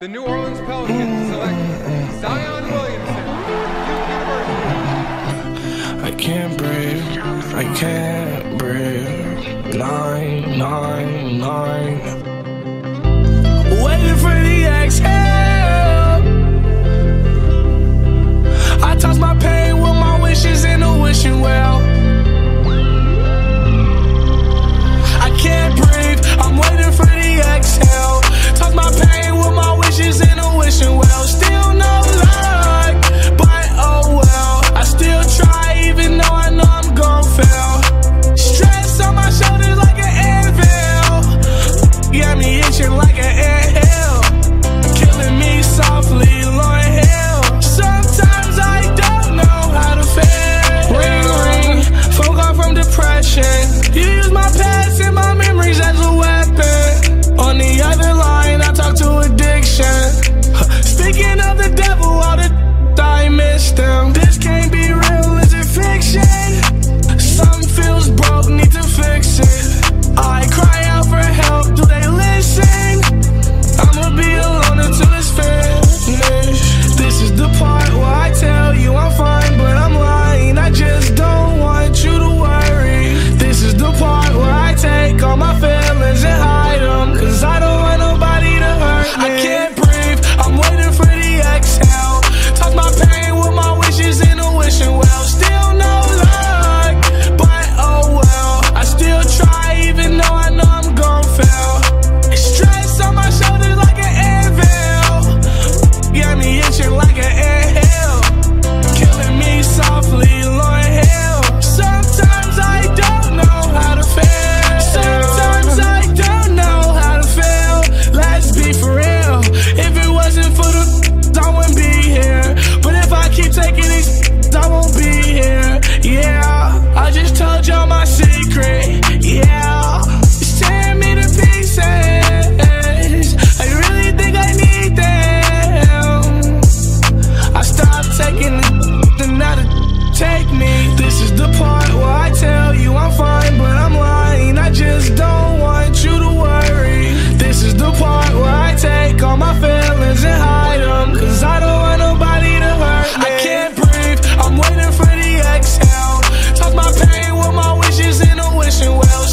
The New Orleans Pelicans select Zion Williamson, I can't breathe, I can't breathe. Nine, nine, nine. Waiting for like an air This is the part where I tell you I'm fine, but I'm lying. I just don't want you to worry. This is the part where I take all my feelings and hide them, cause I don't want nobody to hurt me. I can't breathe, I'm waiting for the exhale. Toss my pain with my wishes in a wishing well.